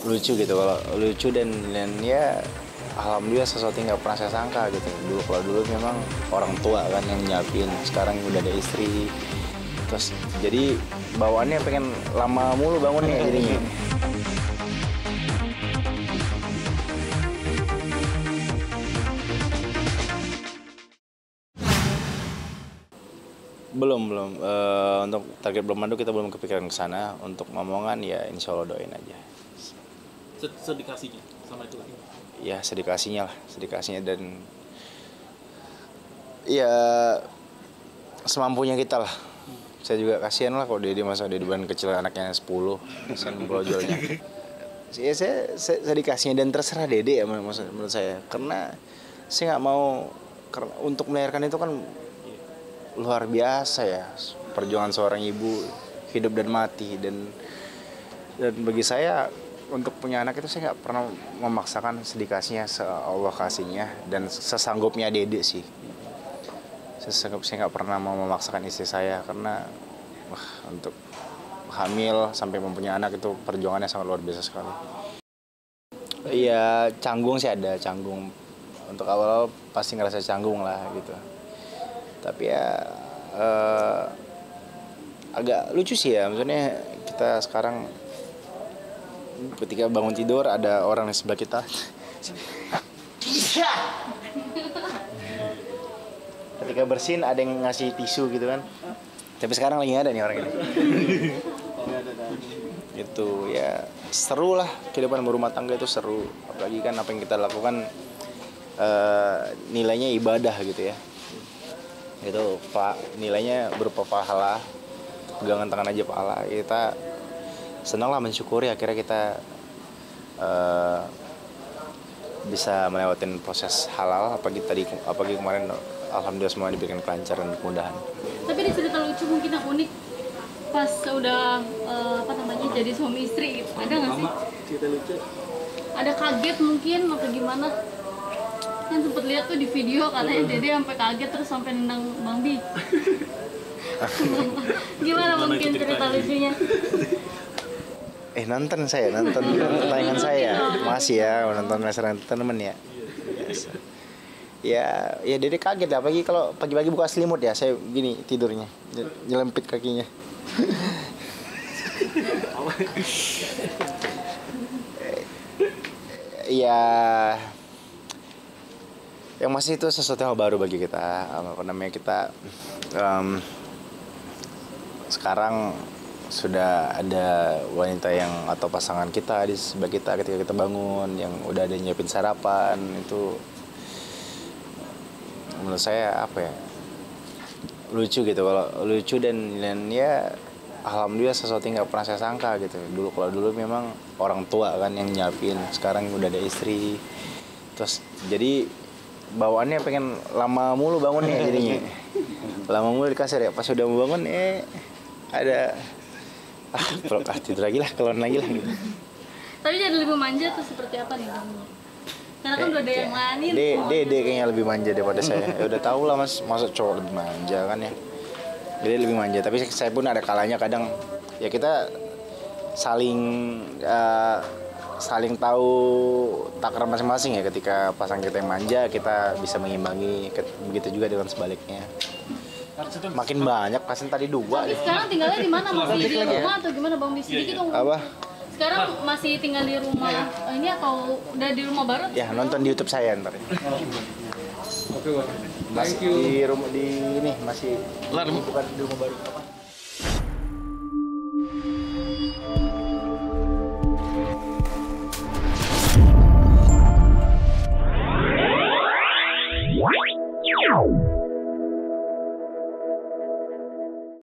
lucu gitu kalau lucu dan dan ya alhamdulillah sesuatu yang nggak pernah saya sangka gitu. Dulu kalau dulu memang orang tua kan yang nyiapin sekarang udah ada istri. Terus jadi bawaannya pengen lama mulu bangunnya jadinya. Belum belum. Eh, untuk target belum mandu kita belum kepikiran ke sana. Untuk ngomongan ya insya Allah doain aja sedikasinya sama itu lagi. Ya sedikasinya lah sedikasinya dan ya semampunya kita lah. Saya juga kasihan lah kalau dia di masa dia beban kecil anaknya 10 kasihan brojolnya ya saya, saya sedikasinya dan terserah dede ya menurut, menurut saya. Karena saya nggak mau karena untuk melahirkan itu kan luar biasa ya perjuangan seorang ibu hidup dan mati. Dan dan bagi saya untuk punya anak itu saya nggak pernah memaksakan sedikasnya se Allah kasihnya dan sesanggupnya dede sih. Sesanggup saya nggak pernah mau memaksakan istri saya karena wah untuk hamil sampai mempunyai anak itu perjuangannya sangat luar biasa sekali. Iya canggung sih ada canggung. Untuk awal pasti ngerasa canggung lah gitu. Tapi ya eh, agak lucu sih ya maksudnya kita sekarang ketika bangun tidur ada orang di sebelah kita. Ketika bersin ada yang ngasih tisu gitu kan. Tapi sekarang lagi ada nih orang ini. Itu ya seru lah. Kehidupan berumah tangga itu seru. Apalagi kan apa yang kita lakukan eh, nilainya ibadah gitu ya. Itu pak nilainya berupa pahala. Pegangan tangan aja pahala. Kita senang lah mensyukuri akhirnya kita eh, bisa melewati proses halal apalagi tadi apalagi kemarin alhamdulillah semua diberikan kelancaran dan kemudahan Tapi ada cerita lucu mungkin yang unik pas udah eh, apa namanya jadi suami istri gitu. Ada nggak sih? cerita lucu Ada kaget mungkin atau gimana? Yang sempet lihat tuh di video katanya Dede sampai kaget terus sampai nendang Bang Bi. gimana Gimana mungkin cerita lucunya? eh nonton saya nonton tayangan saya. Masih ya nonton restoran temen ya. Ya ya dede kaget ya pagi kalau pagi-pagi buka selimut ya saya gini tidurnya. Ny- nyelempit kakinya. Ya yang masih itu sesuatu yang baru bagi kita apa namanya kita sekarang sudah ada wanita yang atau pasangan kita di sebelah kita ketika kita bangun yang udah ada nyiapin sarapan itu menurut saya apa ya lucu gitu. Kalau lucu dan dan ya alhamdulillah sesuatu yang nggak pernah saya sangka gitu. Dulu kalau dulu memang orang tua kan yang nyiapin sekarang udah ada istri. Terus jadi bawaannya pengen lama mulu bangunnya jadinya. Lama mulu di kasur ya pas udah mau bangun eh ada ah peluk ah, tidur lagi lah keluar lagi lah gitu. Tapi jadi lebih manja tuh seperti apa nih Bang? Karena kan udah ada yang lain. de de de kayaknya lebih manja daripada saya. Ya udah tahu lah mas masa cowok lebih manja kan ya. Jadi lebih manja tapi saya pun ada kalanya kadang ya kita saling eh, saling tahu takaran masing-masing ya. Ketika pasang kita yang manja kita bisa mengimbangi begitu juga dengan sebaliknya makin banyak pasien tadi dua Tapi deh. sekarang tinggalnya di mana? Masih di ya. rumah atau gimana Bang Bi? Sedikit dong. apa Sekarang masih tinggal di rumah eh, ini atau udah di rumah baru? ya nonton di YouTube saya ntar ya. oke masih di rumah di ini masih bukan di rumah baru apa